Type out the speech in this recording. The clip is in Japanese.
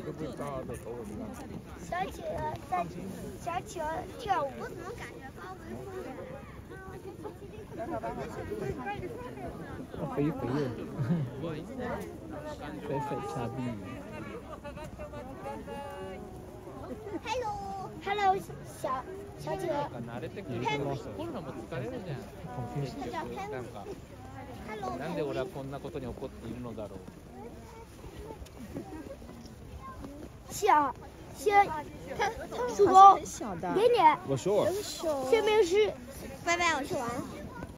小企鹅在小企鹅跳舞，我怎么感觉高温风人？哦肥肥的，肥肥傻逼。Hello，Hello，小小企鹅。慣れてくるとコロナも疲れるじゃん。なんか、Hello，なんで俺はこんなことに怒っているのだろう。小，先，他，鼠标很小的，给你。我说我，签名师，拜拜，我去玩。